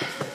Amen.